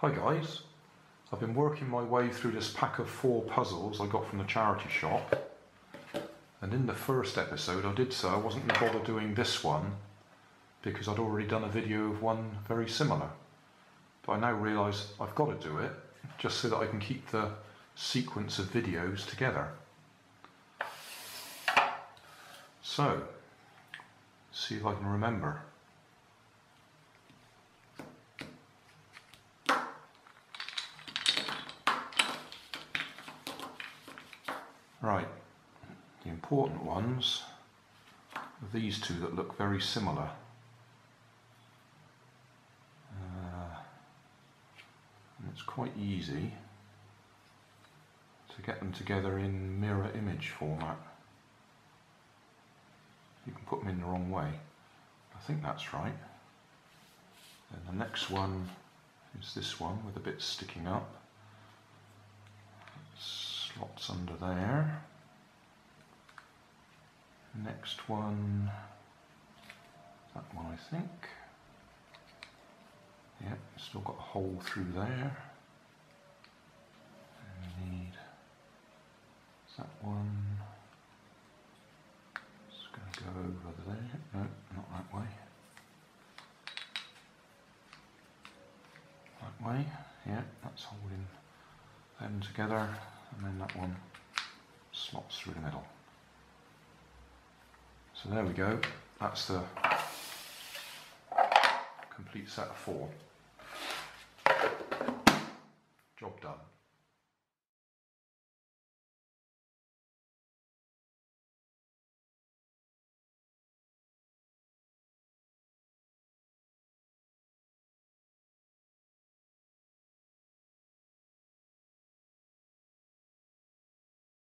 Hi guys, I've been working my way through this pack of four puzzles I got from the charity shop and in the first episode I did so I wasn't going to bother doing this one because I'd already done a video of one very similar but I now realise I've got to do it just so that I can keep the sequence of videos together. So, see if I can remember. Right, the important ones are these two that look very similar. Uh, and it's quite easy to get them together in mirror image format. You can put them in the wrong way. I think that's right. And the next one is this one with a bit sticking up. Slots under there. Next one, that one I think. Yep, still got a hole through there. And we need that one. Just going to go over there. No, not that way. That way. Yeah, that's holding them together. And then that one slots through the middle. So there we go. That's the complete set of four. Job done.